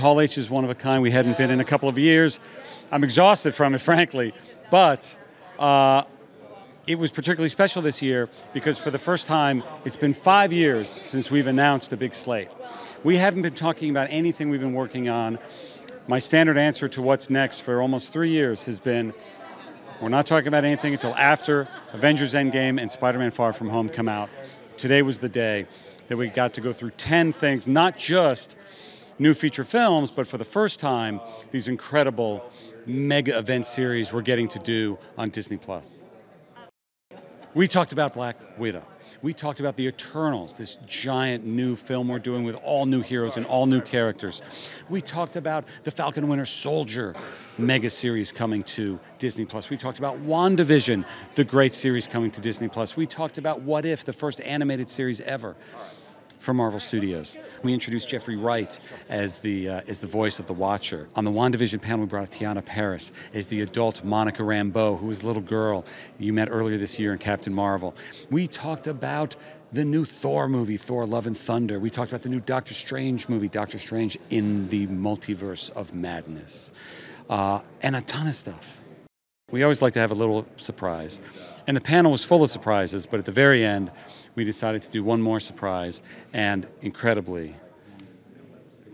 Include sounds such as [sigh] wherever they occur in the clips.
Hall H is one of a kind. We hadn't been in a couple of years. I'm exhausted from it, [laughs] frankly, but uh, it was particularly special this year because for the first time, it's been five years since we've announced a big slate. We haven't been talking about anything we've been working on. My standard answer to what's next for almost three years has been we're not talking about anything until after Avengers Endgame and Spider Man Far From Home come out. Today was the day that we got to go through 10 things, not just new feature films, but for the first time, these incredible mega event series we're getting to do on Disney Plus. We talked about Black Widow. We talked about The Eternals, this giant new film we're doing with all new heroes and all new characters. We talked about the Falcon Winter Soldier mega series coming to Disney Plus. We talked about WandaVision, the great series coming to Disney Plus. We talked about What If, the first animated series ever from Marvel Studios. We introduced Jeffrey Wright as the uh, as the voice of the Watcher. On the WandaVision panel, we brought Teyonah Parris as the adult Monica Rambeau, who was a little girl you met earlier this year in Captain Marvel. We talked about the new Thor movie, Thor Love and Thunder. We talked about the new Doctor Strange movie, Doctor Strange in the Multiverse of Madness, uh, and a ton of stuff. We always like to have a little surprise. And the panel was full of surprises, but at the very end, we decided to do one more surprise, and incredibly,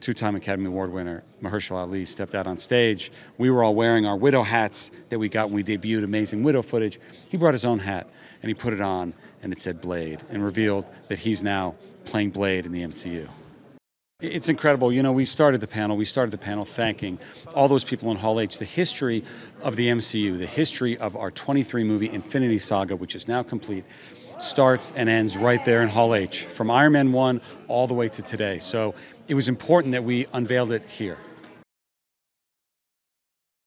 two-time Academy Award winner Mahershala Ali stepped out on stage. We were all wearing our Widow hats that we got when we debuted Amazing Widow footage. He brought his own hat, and he put it on, and it said Blade, and revealed that he's now playing Blade in the MCU. It's incredible. You know, we started the panel, we started the panel thanking all those people in Hall H, the history of the MCU, the history of our 23 movie Infinity Saga, which is now complete, starts and ends right there in Hall H, from Iron Man 1 all the way to today. So it was important that we unveiled it here.